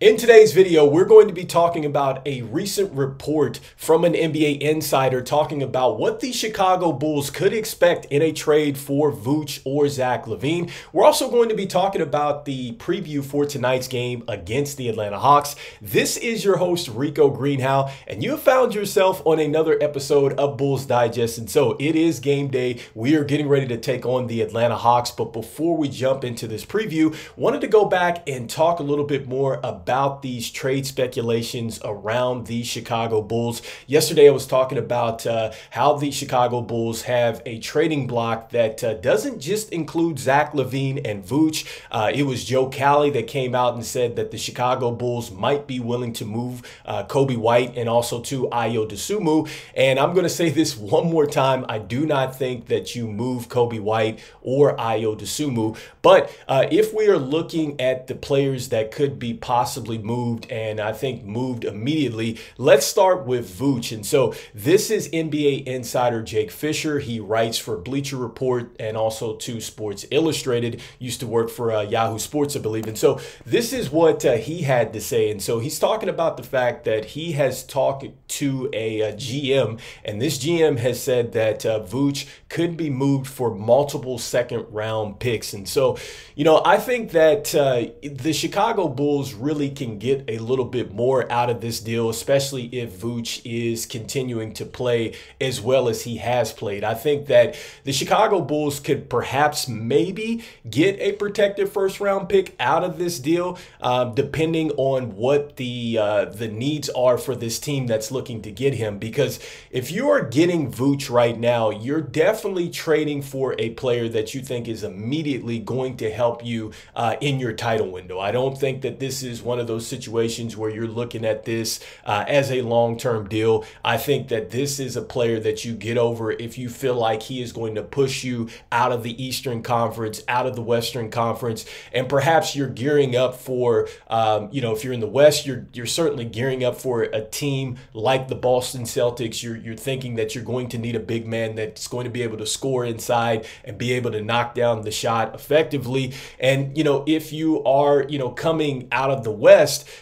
In today's video, we're going to be talking about a recent report from an NBA insider talking about what the Chicago Bulls could expect in a trade for Vooch or Zach LaVine. We're also going to be talking about the preview for tonight's game against the Atlanta Hawks. This is your host, Rico Greenhowe, and you have found yourself on another episode of Bulls Digest. And so it is game day. We are getting ready to take on the Atlanta Hawks. But before we jump into this preview, wanted to go back and talk a little bit more about about these trade speculations around the Chicago Bulls. Yesterday, I was talking about uh, how the Chicago Bulls have a trading block that uh, doesn't just include Zach LaVine and Vooch. Uh, it was Joe Cowley that came out and said that the Chicago Bulls might be willing to move uh, Coby White and also to Ayo Dosunmu. And I'm going to say this one more time. I do not think that you move Coby White or Ayo Dosunmu. But uh, if we are looking at the players that could be possible possibly moved, and I think moved immediately. Let's start with Vooch. And so this is NBA insider Jake Fisher. He writes for Bleacher Report and also to Sports Illustrated. Used to work for uh, Yahoo Sports, I believe. And so this is what uh, he had to say. And so he's talking about the fact that he has talked to a, a GM, and this GM has said that uh, Vooch could be moved for multiple second round picks. And so, you know, I think that uh, the Chicago Bulls really can get a little bit more out of this deal, especially if Vooch is continuing to play as well as he has played. I think that the Chicago Bulls could perhaps maybe get a protected first round pick out of this deal, um, depending on what the uh, the needs are for this team that's looking to get him. Because if you are getting Vooch right now, you're definitely trading for a player that you think is immediately going to help you uh, in your title window. I don't think that this is one of those situations where you're looking at this uh, as a long term deal. I think that this is a player that you get over if you feel like he is going to push you out of the Eastern Conference, out of the Western Conference, and perhaps you're gearing up for, um, you know, if you're in the West, you're you're certainly gearing up for a team like the Boston Celtics. You're you're thinking that you're going to need a big man that's going to be able to score inside and be able to knock down the shot effectively. And you know, if you are you know coming out of the West,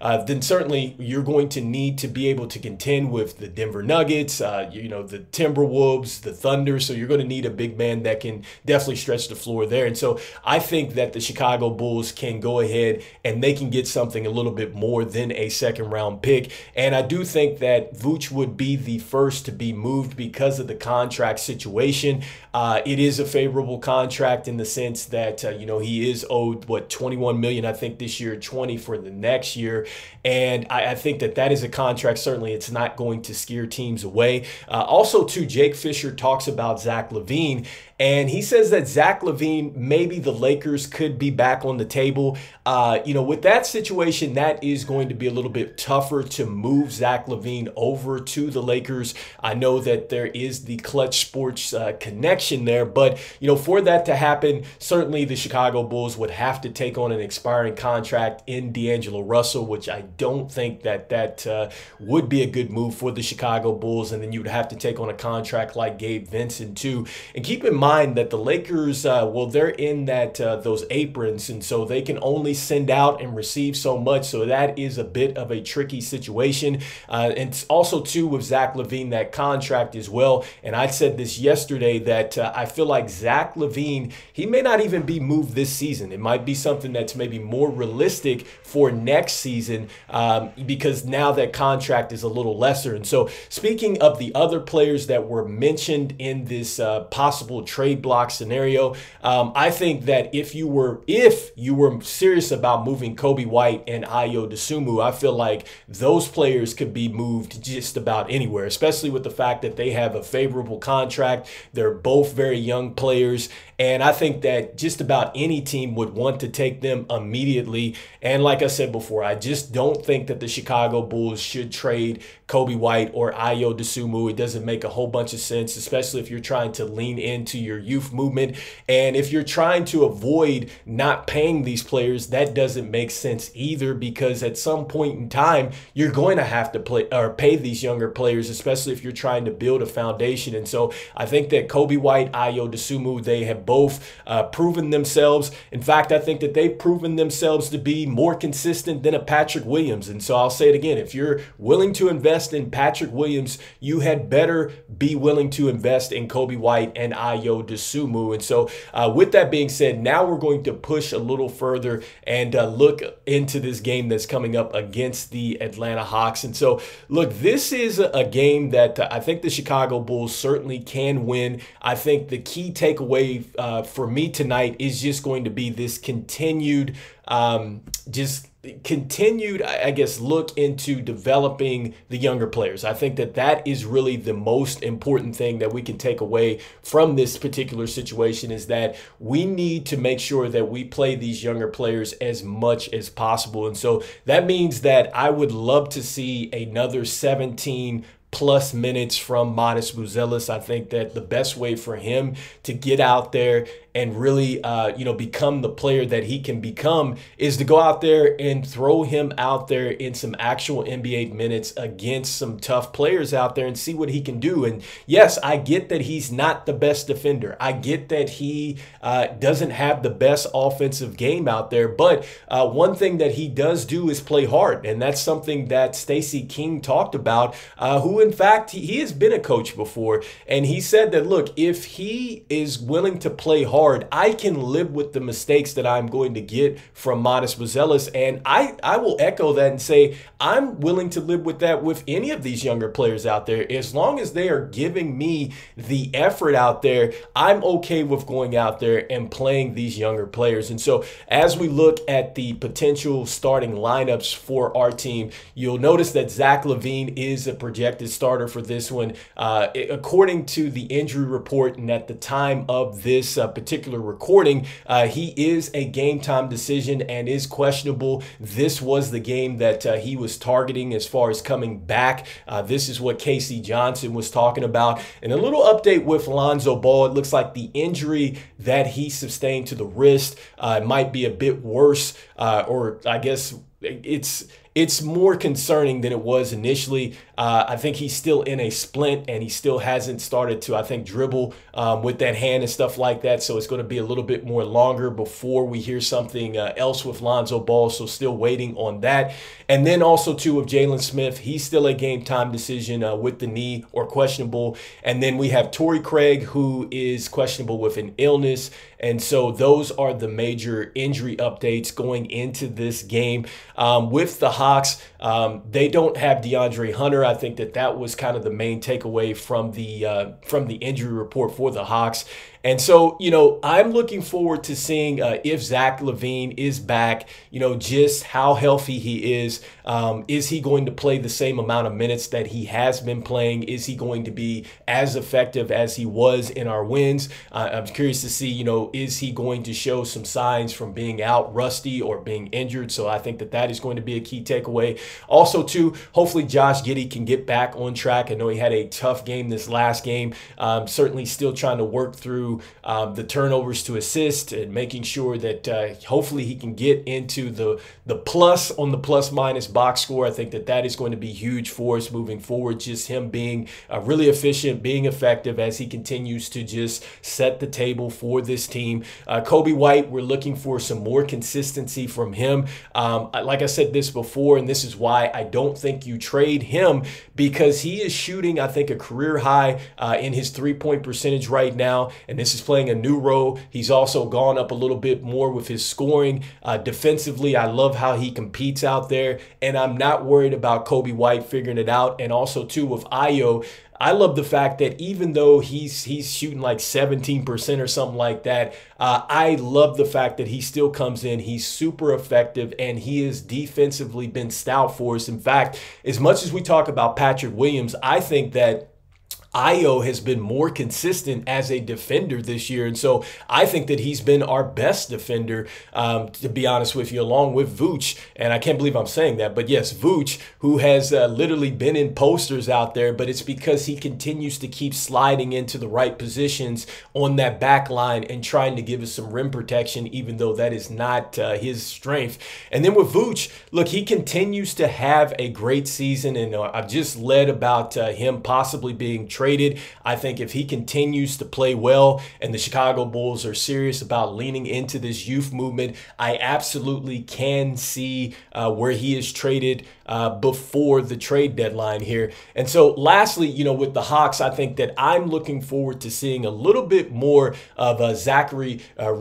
uh, then certainly you're going to need to be able to contend with the Denver Nuggets, uh, you know, the Timberwolves, the Thunder. So you're going to need a big man that can definitely stretch the floor there. And so I think that the Chicago Bulls can go ahead and they can get something a little bit more than a second round pick. And I do think that Vooch would be the first to be moved because of the contract situation. Uh, it is a favorable contract in the sense that uh, you know he is owed what 21 million, I think this year, 20 for the next year, and I, I think that that is a contract. Certainly, it's not going to scare teams away. Uh, also, too, Jake Fisher talks about Zach LaVine and he says that Zach LaVine, maybe the Lakers could be back on the table. Uh, you know, with that situation, that is going to be a little bit tougher to move Zach LaVine over to the Lakers. I know that there is the Clutch Sports uh, connection there, but, you know, for that to happen, certainly the Chicago Bulls would have to take on an expiring contract in D'Angelo Russell, which I don't think that that uh, would be a good move for the Chicago Bulls. And then you'd have to take on a contract like Gabe Vincent, too. And keep in mind, mind that the Lakers, uh, well, they're in that uh, those aprons, and so they can only send out and receive so much. So that is a bit of a tricky situation. Uh, and also too with Zach LaVine that contract as well. And I said this yesterday that uh, I feel like Zach LaVine he may not even be moved this season. It might be something that's maybe more realistic for next season um, because now that contract is a little lesser. And so speaking of the other players that were mentioned in this uh, possible trade block scenario. Um, I think that if you were if you were serious about moving Coby White and Ayo Dosunmu, I feel like those players could be moved just about anywhere, especially with the fact that they have a favorable contract. They're both very young players, and I think that just about any team would want to take them immediately. And like I said before, I just don't think that the Chicago Bulls should trade Coby White or Ayo Dosunmu. It doesn't make a whole bunch of sense, especially if you're trying to lean into your youth movement. And if you're trying to avoid not paying these players, that doesn't make sense either because at some point in time, you're going to have to play or pay these younger players, especially if you're trying to build a foundation. And so I think that Coby White, Ayo Dosunmu, they have both uh, proven themselves. In fact, I think that they've proven themselves to be more consistent than a Patrick Williams. And so I'll say it again if you're willing to invest in Patrick Williams, you had better be willing to invest in Coby White and Ayo Dosunmu. And so, uh, with that being said, now we're going to push a little further and uh, look into this game that's coming up against the Atlanta Hawks. And so, look, this is a game that I think the Chicago Bulls certainly can win. I think the key takeaway uh, for me tonight is just going to be this continued, um, just continued, I guess, look into developing the younger players. I think that that is really the most important thing that we can take away from this particular situation is that we need to make sure that we play these younger players as much as possible. And so that means that I would love to see another 17 plus minutes from Matas Buzelis. I think that the best way for him to get out there and really, uh, you know, become the player that he can become is to go out there and throw him out there in some actual NBA minutes against some tough players out there and see what he can do. And yes, I get that he's not the best defender. I get that he uh, doesn't have the best offensive game out there. But uh, one thing that he does do is play hard, and that's something that Stacey King talked about. Uh, in fact, he, he has been a coach before, and he said that look, if he is willing to play hard I can live with the mistakes that I'm going to get from Matas Buzelis. And I, I will echo that and say I'm willing to live with that with any of these younger players out there. As long as they are giving me the effort out there, I'm okay with going out there and playing these younger players. And so as we look at the potential starting lineups for our team, you'll notice that Zach LaVine is a projected starter for this one. Uh, according to the injury report and at the time of this uh, particular recording, uh, he is a game time decision and is questionable. This was the game that uh, he was targeting as far as coming back. Uh, this is what K.C. Johnson was talking about. And a little update with Lonzo Ball. It looks like the injury that he sustained to the wrist uh, might be a bit worse, or I guess it's it's more concerning than it was initially. Uh, I think he's still in a splint and he still hasn't started to, I think, dribble um, with that hand and stuff like that. So it's going to be a little bit more longer before we hear something uh, else with Lonzo Ball. So still waiting on that. And then also, too, of Jalen Smith, he's still a game time decision uh, with the knee or questionable. And then we have Torrey Craig, who is questionable with an illness. And so those are the major injury updates going into this game. Um, with the Hawks, um, they don't have DeAndre Hunter. I think that that was kind of the main takeaway from the uh, from the injury report for the Hawks. And so, you know, I'm looking forward to seeing uh, if Zach LaVine is back, you know, just how healthy he is. Um, is he going to play the same amount of minutes that he has been playing? Is he going to be as effective as he was in our wins? Uh, I'm curious to see, you know, is he going to show some signs from being out rusty or being injured? So I think that that is going to be a key takeaway. Also, too, hopefully Josh Giddey can get back on track. I know he had a tough game this last game. Um, certainly still trying to work through um, the turnovers to assist and making sure that uh, hopefully he can get into the the plus on the plus minus box score. I think that that is going to be huge for us moving forward. Just him being uh, really efficient, being effective as he continues to just set the table for this team. Uh, Coby White, we're looking for some more consistency from him. Um, like I said this before, and this is why I don't think you trade him because he is shooting, I think, a career high uh, in his three point percentage right now. And this is playing a new role. He's also gone up a little bit more with his scoring. Uh, defensively, I love how he competes out there, and I'm not worried about Coby White figuring it out. And also, too, with Ayo, I love the fact that even though he's he's shooting like 17% or something like that, uh, I love the fact that he still comes in. He's super effective and he has defensively been stout for us. In fact, as much as we talk about Patrick Williams, I think that Ayo has been more consistent as a defender this year. And so I think that he's been our best defender, um, to be honest with you, along with Vooch. And I can't believe I'm saying that. But yes, Vooch, who has uh, literally been in posters out there, but it's because he continues to keep sliding into the right positions on that back line and trying to give us some rim protection, even though that is not uh, his strength. And then with Vooch, look, he continues to have a great season. And uh, I've just led about uh, him possibly being traded. I think if he continues to play well and the Chicago Bulls are serious about leaning into this youth movement, I absolutely can see uh, where he is traded uh, before the trade deadline here. And so, lastly, you know, with the Hawks, I think that I'm looking forward to seeing a little bit more of uh, Zaccharie uh,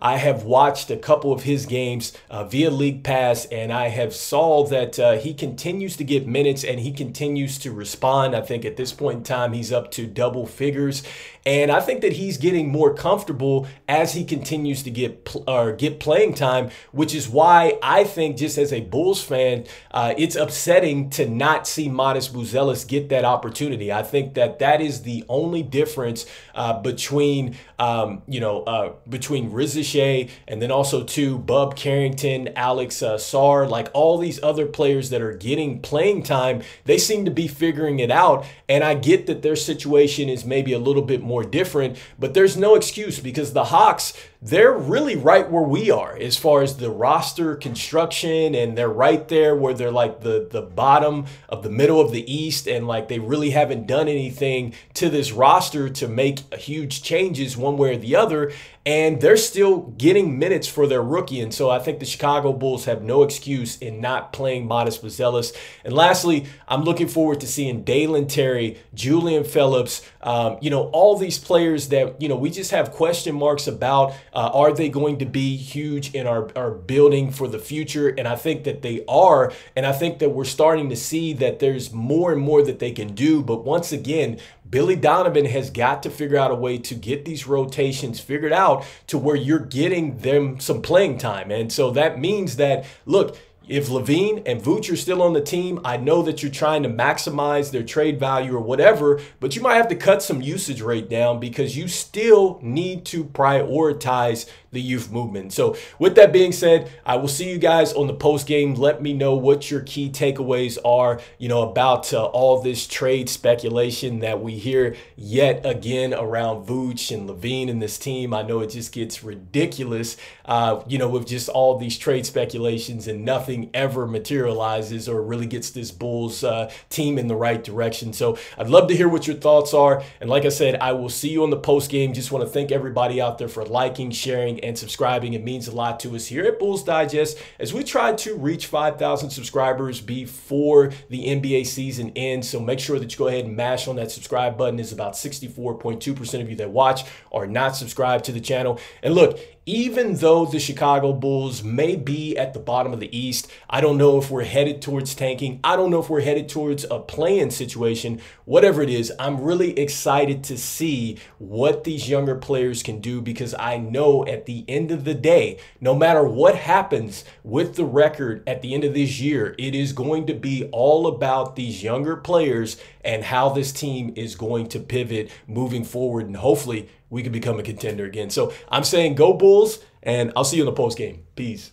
I have watched a couple of his games uh, via League Pass, and I have saw that uh, he continues to get minutes and he continues to respond. I think at this point in time, he's up to double figures. And I think that he's getting more comfortable as he continues to get pl- or get playing time, which is why I think just as a Bulls fan, uh, it's upsetting to not see Matas Buzelis get that opportunity. I think that that is the only difference uh, between um, you know uh, between Riza and then also to Bub Carrington, Alex uh, Sarr, like all these other players that are getting playing time. They seem to be figuring it out, and I get that their situation is maybe a little bit more different, but there's no excuse because the Hawks, they're really right where we are as far as the roster construction, and they're right there where they're like the, the bottom of the middle of the East, and like they really haven't done anything to this roster to make huge changes one way or the other and they're still getting minutes for their rookie. And so I think the Chicago Bulls have no excuse in not playing Matas Buzelis. And lastly, I'm looking forward to seeing Dalen Terry, Julian Phillips, um, you know, all these players that, you know, we just have question marks about. Uh, are they going to be huge in our, our building for the future? And I think that they are. And I think that we're starting to see that there's more and more that they can do. But once again, Billy Donovan has got to figure out a way to get these rotations figured out to where you're getting them some playing time. And so that means that, look, if LaVine and Vooch are still on the team, I know that you're trying to maximize their trade value or whatever, but you might have to cut some usage rate down because you still need to prioritize the youth movement. So, with that being said, I will see you guys on the post game. Let me know what your key takeaways are, you know, about uh, all this trade speculation that we hear yet again around Vooch and LaVine and this team. I know it just gets ridiculous, uh, you know, with just all these trade speculations and nothing ever materializes or really gets this Bulls uh, team in the right direction. So, I'd love to hear what your thoughts are. And like I said, I will see you on the post game. Just want to thank everybody out there for liking, sharing, and subscribing. It means a lot to us here at Bulls Digest as we try to reach 5,000 subscribers before the NBA season ends. So make sure that you go ahead and mash on that subscribe button. It's about 64.2% of you that watch are not subscribed to the channel. And look, even though the Chicago Bulls may be at the bottom of the East, I don't know if we're headed towards tanking. I don't know if we're headed towards a play-in situation. Whatever it is, I'm really excited to see what these younger players can do because I know at the end of the day, no matter what happens with the record at the end of this year, it is going to be all about these younger players and how this team is going to pivot moving forward and hopefully we can become a contender again. So I'm saying go Bulls, and I'll see you in the post game. Peace.